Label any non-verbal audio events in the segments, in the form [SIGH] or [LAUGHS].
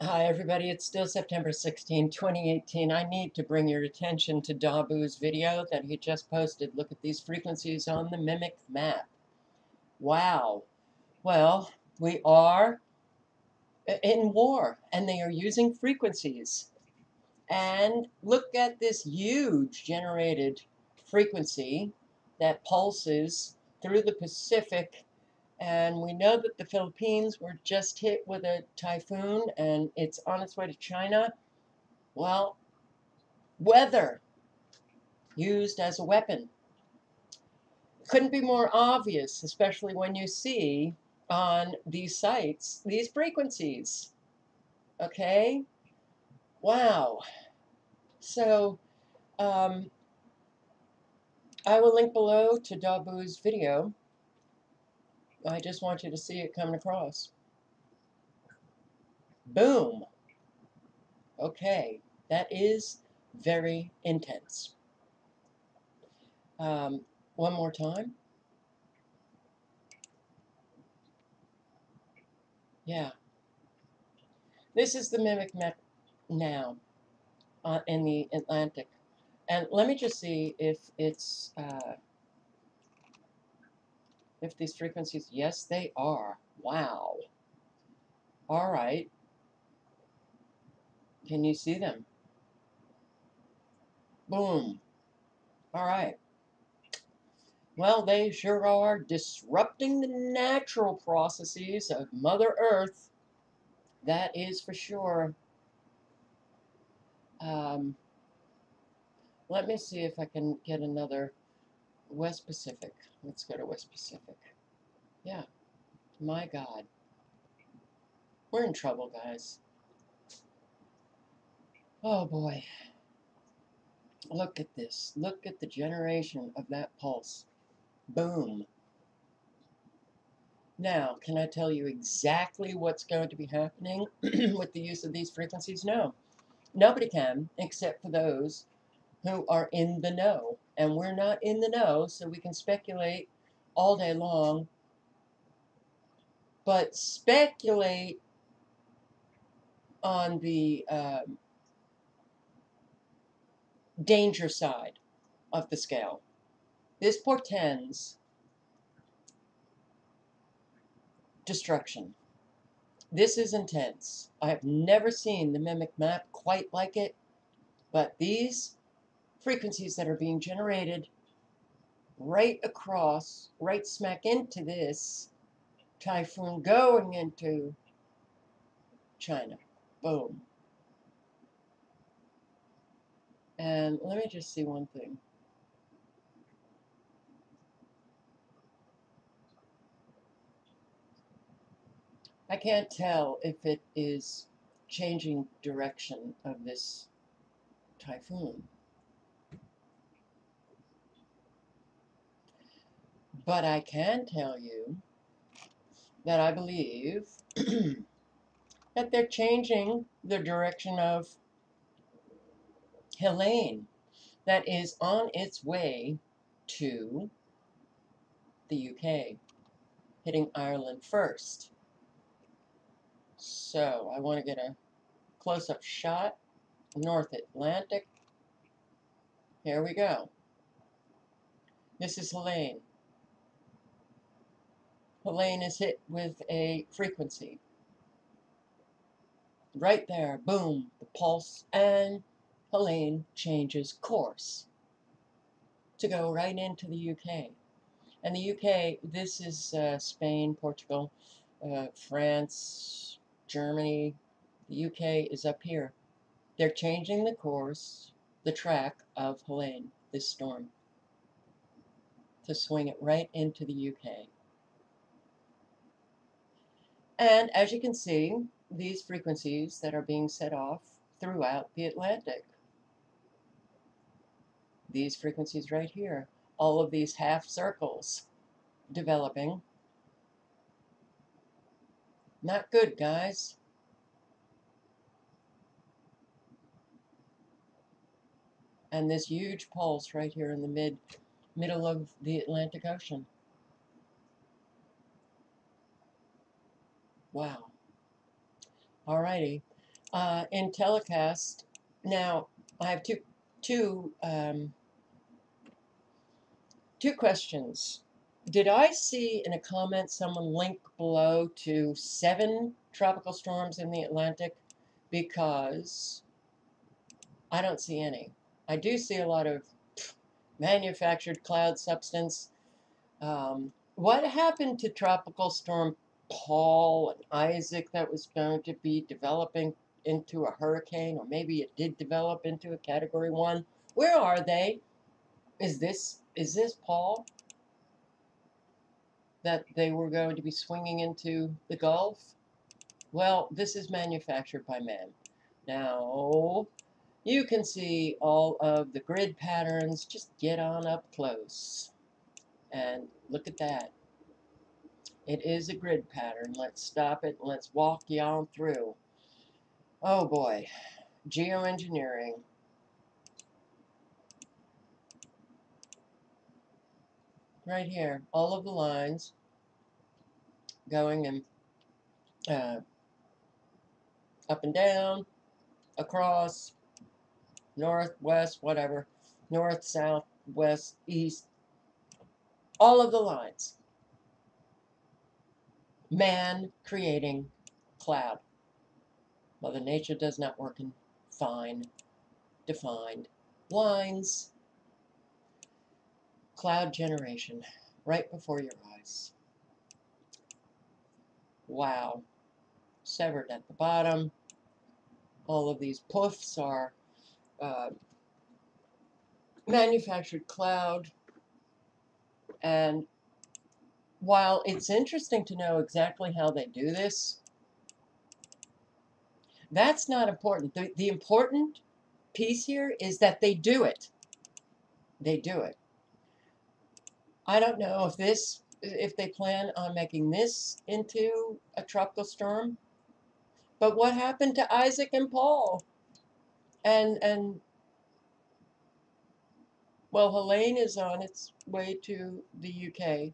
Hi, everybody. It's still September 16, 2018. I need to bring your attention to DahBoo's video that he just posted. Look at these frequencies on the Mimic map. Wow. Well, we are in war, and they are using frequencies. And look at this huge generated frequency that pulses through the Pacific and we know that the Philippines were just hit with a typhoon and it's on its way to China. Well, weather used as a weapon. Couldn't be more obvious, especially when you see on these sites these frequencies. Okay? Wow. So, um, I will link below to DahBoo's video I just want you to see it coming across. Boom. Okay, that is very intense. Um, one more time. Yeah. This is the mimic now uh, in the Atlantic. And let me just see if it's uh, if these frequencies, yes, they are. Wow. All right. Can you see them? Boom. All right. Well, they sure are disrupting the natural processes of Mother Earth. That is for sure. Um, let me see if I can get another West Pacific. Let's go to West Pacific. Yeah. My God. We're in trouble, guys. Oh, boy. Look at this. Look at the generation of that pulse. Boom. Now, can I tell you exactly what's going to be happening [CLEARS THROAT] with the use of these frequencies? No. Nobody can, except for those who are in the know. And we're not in the know, so we can speculate all day long. But speculate on the um, danger side of the scale. This portends destruction. This is intense. I have never seen the mimic map quite like it, but these frequencies that are being generated right across, right smack into this typhoon going into China. Boom. And let me just see one thing. I can't tell if it is changing direction of this typhoon. But I can tell you that I believe [CLEARS THROAT] that they're changing the direction of Helene that is on its way to the UK, hitting Ireland first. So I want to get a close-up shot. North Atlantic. Here we go. This is Helene. Helene is hit with a frequency. Right there, boom, the pulse, and Helene changes course to go right into the UK. And the UK, this is uh, Spain, Portugal, uh, France, Germany. The UK is up here. They're changing the course, the track of Helene, this storm, to swing it right into the UK. And as you can see, these frequencies that are being set off throughout the Atlantic. These frequencies right here, all of these half circles developing. Not good, guys. And this huge pulse right here in the mid middle of the Atlantic Ocean. Wow. Alrighty. uh, Intellicast. Now, I have two, two, um, two questions. Did I see in a comment someone link below to seven tropical storms in the Atlantic? Because I don't see any. I do see a lot of manufactured cloud substance. Um, what happened to Tropical Storm Paul and Isaac that was going to be developing into a hurricane, or maybe it did develop into a category one? Where are they? Is this is this Paul that they were going to be swinging into the Gulf? Well, this is manufactured by man. Now, you can see all of the grid patterns. Just get on up close and look at that. It is a grid pattern. Let's stop it. Let's walk y'all through. Oh boy, geoengineering. Right here, all of the lines going in uh, up and down, across, north, west, whatever, north, south, west, east, all of the lines. Man creating cloud. Mother Nature does not work in fine, defined lines. Cloud generation right before your eyes. Wow. Severed at the bottom. All of these puffs are uh, manufactured cloud. And while it's interesting to know exactly how they do this, that's not important. The, the important piece here is that they do it. They do it. I don't know if this, if they plan on making this into a tropical storm, but what happened to Isaac and Paul? And, and, well, Helene is on its way to the UK,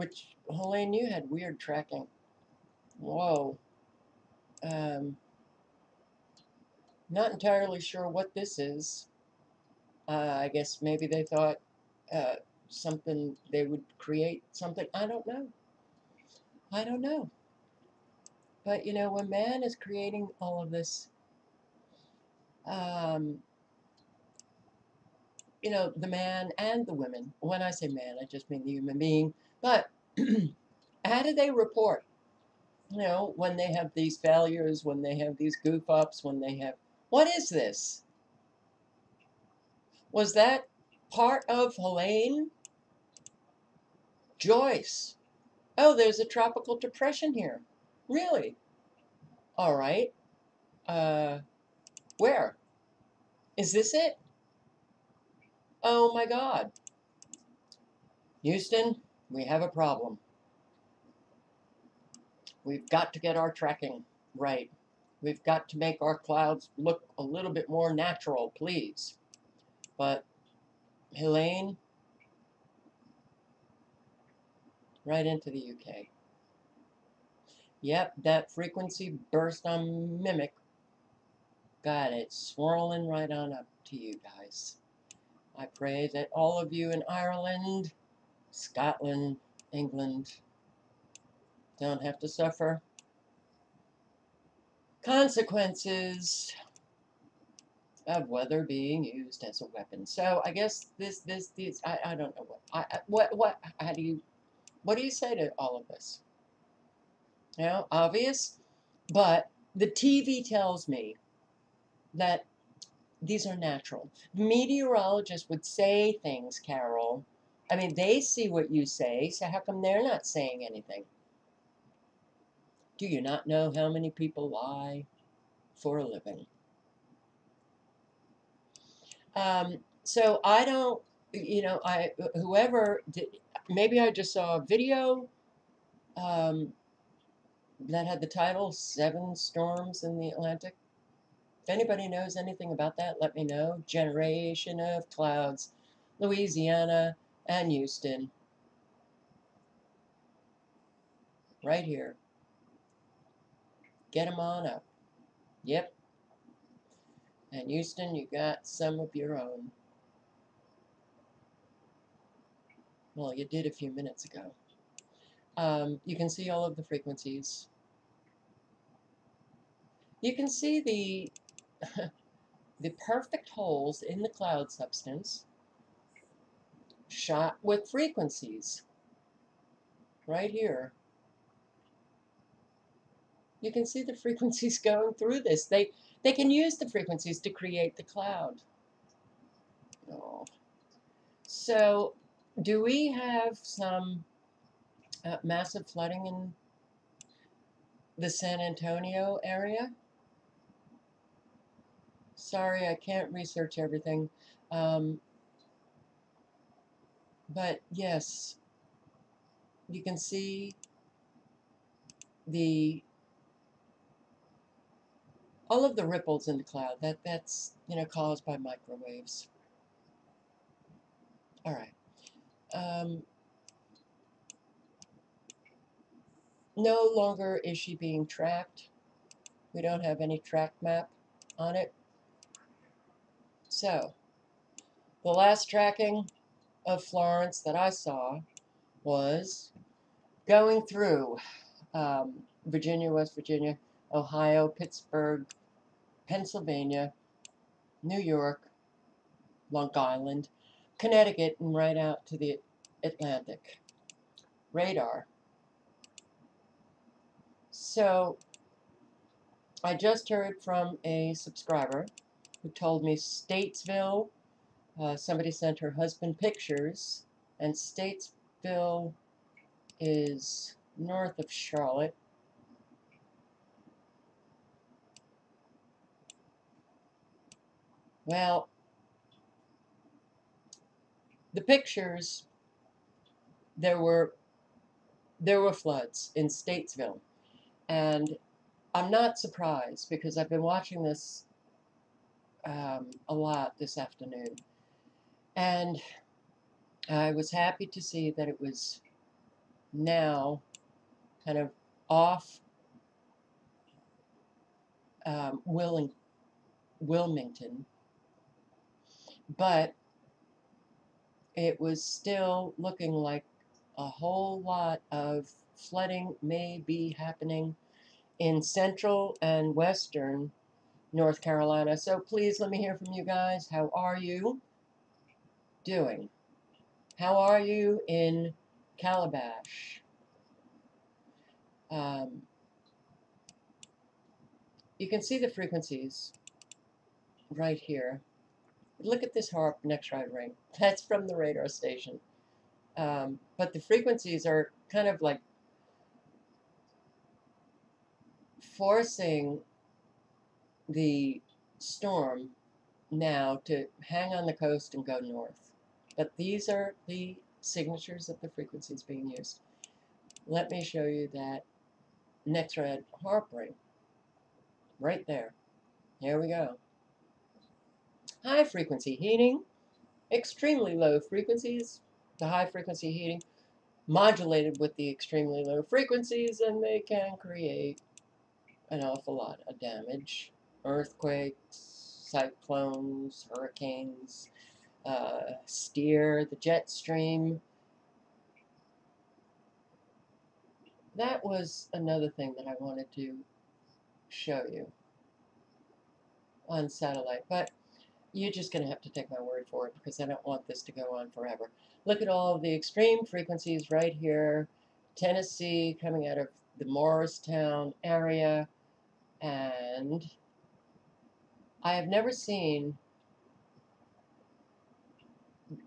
which, Helene, you had weird tracking. Whoa. Um, not entirely sure what this is. Uh, I guess maybe they thought uh, something, they would create something. I don't know. I don't know. But, you know, when man is creating all of this um, you know, the man and the women. When I say man, I just mean the human being. But [CLEARS THROAT] how do they report? You know, when they have these failures, when they have these goof ups, when they have. What is this? Was that part of Helene? Joyce. Oh, there's a tropical depression here. Really? All right. Uh, where? Is this it? Oh my God. Houston, we have a problem. We've got to get our tracking right. We've got to make our clouds look a little bit more natural, please. But, Helene, right into the UK. Yep, that frequency burst on Mimic got it swirling right on up to you guys. I pray that all of you in Ireland, Scotland, England don't have to suffer consequences of weather being used as a weapon. So I guess this, this, these, I, I don't know what, I, what, what, how do you, what do you say to all of this? You know, obvious, but the TV tells me that these are natural. Meteorologists would say things, Carol. I mean, they see what you say, so how come they're not saying anything? Do you not know how many people lie for a living? Um, so I don't, you know, I whoever did, maybe I just saw a video um, that had the title Seven Storms in the Atlantic. If anybody knows anything about that, let me know. Generation of clouds, Louisiana and Houston. Right here. Get them on up. Yep, And Houston, you got some of your own. Well, you did a few minutes ago. Um, you can see all of the frequencies. You can see the [LAUGHS] the perfect holes in the cloud substance shot with frequencies right here. You can see the [LAUGHS] frequencies going through this. They they can use the frequencies to create the cloud. Oh. So, do we have some uh, massive flooding in the San Antonio area? Sorry, I can't research everything. Um, but yes, you can see the all of the ripples in the cloud. That that's you know caused by microwaves. All right. Um, no longer is she being tracked. We don't have any track map on it. So, the last tracking of Florence that I saw was going through um, Virginia, West Virginia, Ohio, Pittsburgh, Pennsylvania, New York, Long Island, Connecticut, and right out to the Atlantic. Radar. So, I just heard from a subscriber who told me Statesville, uh, somebody sent her husband pictures, and Statesville is north of Charlotte. Well, the pictures, there were there were floods in Statesville. And I'm not surprised because I've been watching this um, a lot this afternoon. And I was happy to see that it was now kind of off um, Willing, Wilmington, but it was still looking like a whole lot of flooding may be happening in central and western North Carolina. So please let me hear from you guys. How are you doing? How are you in Calabash? Um, you can see the frequencies right here. Look at this HAARP next ride ring. [LAUGHS] That's from the radar station. Um, but the frequencies are kind of like forcing the storm now to hang on the coast and go north. But these are the signatures of the frequencies being used. Let me show you that next red HAARP ring. Right there. Here we go. High frequency heating, extremely low frequencies, the high frequency heating modulated with the extremely low frequencies and they can create an awful lot of damage. Earthquakes, cyclones, hurricanes, uh, steer, the jet stream. That was another thing that I wanted to show you on satellite. But you're just going to have to take my word for it because I don't want this to go on forever. Look at all the extreme frequencies right here. Tennessee coming out of the Morristown area. And I have never seen,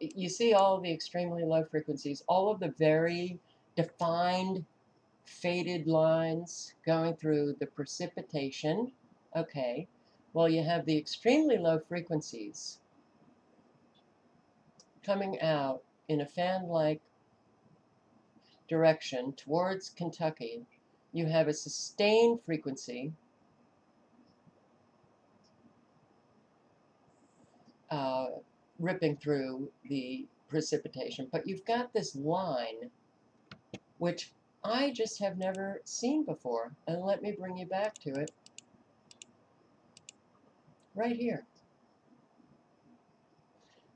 you see all the extremely low frequencies, all of the very defined faded lines going through the precipitation. Okay, well you have the extremely low frequencies coming out in a fan-like direction towards Kentucky. You have a sustained frequency uh, ripping through the precipitation. But you've got this line, which I just have never seen before. And let me bring you back to it right here.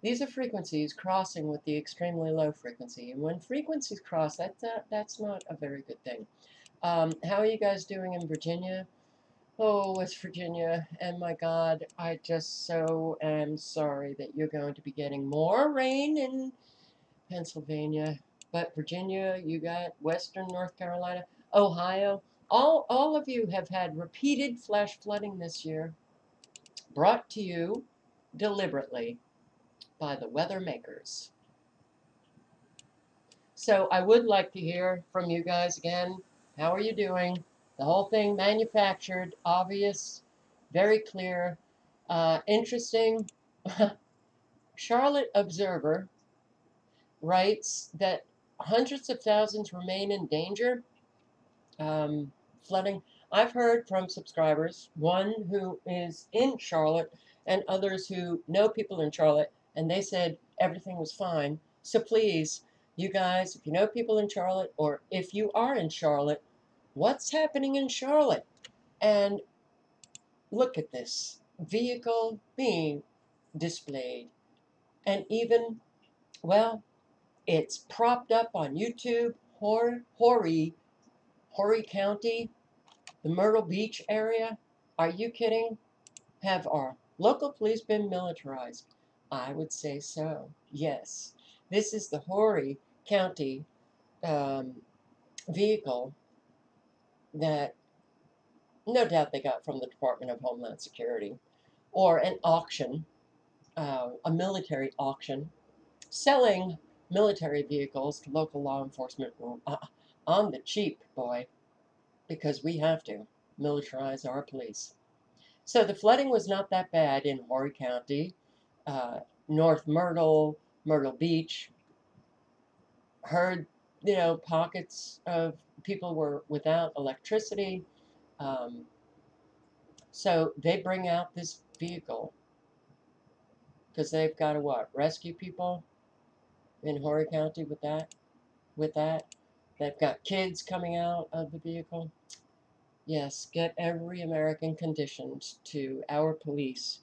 these are frequencies crossing with the extremely low frequency. And when frequencies cross, that, that that's not a very good thing. Um, how are you guys doing in Virginia? Oh, West Virginia, and my God, I just so am sorry that you're going to be getting more rain in Pennsylvania. But Virginia, you got Western North Carolina, Ohio, all, all of you have had repeated flash flooding this year, brought to you deliberately by the weather makers. So I would like to hear from you guys again. How are you doing? The whole thing manufactured, obvious, very clear, uh, interesting. [LAUGHS] Charlotte Observer writes that hundreds of thousands remain in danger. Um, flooding. I've heard from subscribers, one who is in Charlotte and others who know people in Charlotte, and they said everything was fine. So please, you guys, if you know people in Charlotte or if you are in Charlotte, what's happening in Charlotte? And look at this vehicle being displayed. And even, well, it's propped up on YouTube, Horry, Horry County, the Myrtle Beach area. Are you kidding? Have our local police been militarized? I would say so, yes. This is the Horry County um, vehicle that no doubt they got from the Department of Homeland Security, or an auction, uh, a military auction, selling military vehicles to local law enforcement uh, on the cheap, boy, because we have to militarize our police. So the flooding was not that bad in Horry County, uh, North Myrtle, Myrtle Beach. Heard, you know, pockets of people were without electricity. Um, so they bring out this vehicle because they've got to what rescue people in Horry County with that. With that, they've got kids coming out of the vehicle. Yes, get every American conditioned to our police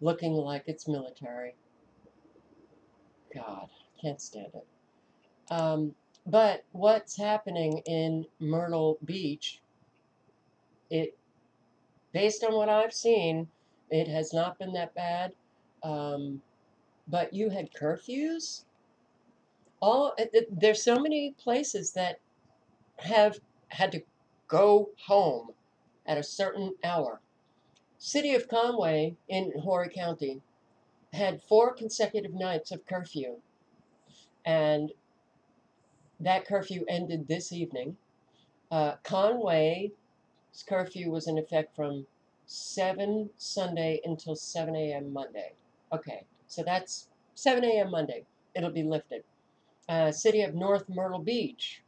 looking like it's military. God, can't stand it. Um, but what's happening in Myrtle Beach, it, based on what I've seen, it has not been that bad. Um, but you had curfews. All there's so many places that have had to go home at a certain hour. City of Conway in Horry County had four consecutive nights of curfew. And that curfew ended this evening. Uh, Conway's curfew was in effect from 7 Sunday until 7 a.m. Monday. Okay, so that's 7 a.m. Monday. It'll be lifted. Uh, City of North Myrtle Beach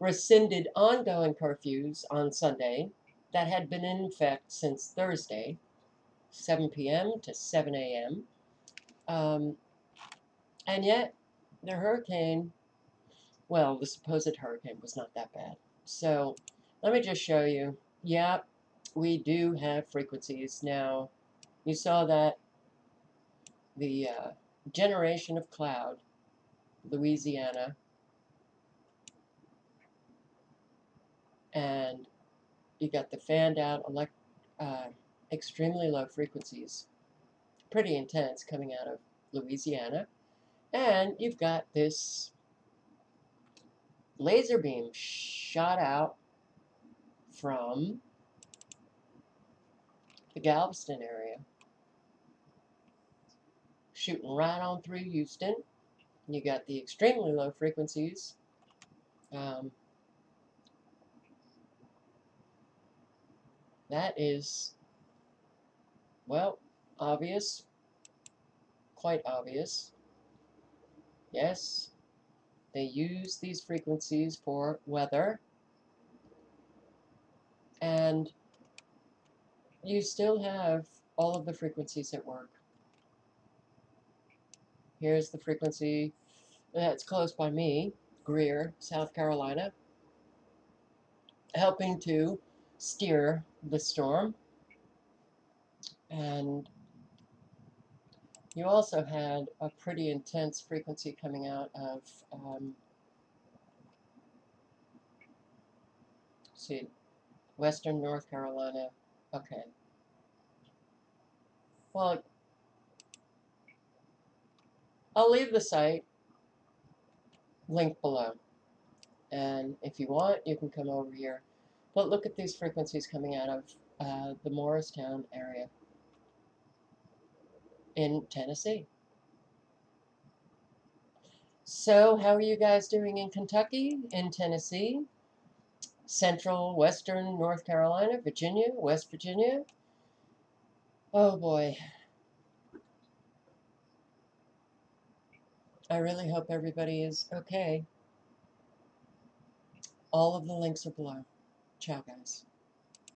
rescinded ongoing curfews on Sunday that had been in effect since Thursday, 7 p.m. to 7 a.m. Um, and yet, the hurricane well, the supposed hurricane was not that bad. So let me just show you. Yeah, we do have frequencies. Now, you saw that the uh, generation of cloud, Louisiana, and you got the fanned out elect, uh, extremely low frequencies, pretty intense coming out of Louisiana. And you've got this laser beam shot out from the Galveston area, shooting right on through Houston. You got the extremely low frequencies. Um, that is, well, obvious, quite obvious. Yes, they use these frequencies for weather and you still have all of the frequencies at work. Here's the frequency uh, that's close by me, Greer, South Carolina, helping to steer the storm. And You also had a pretty intense frequency coming out of, um, see, Western North Carolina. Okay. Well, I'll leave the site link below. And if you want, you can come over here. But look at these frequencies coming out of uh, the Morristown area in Tennessee. So, how are you guys doing in Kentucky, in Tennessee, Central, Western North Carolina, Virginia, West Virginia? Oh boy. I really hope everybody is okay. All of the links are below. Ciao, guys.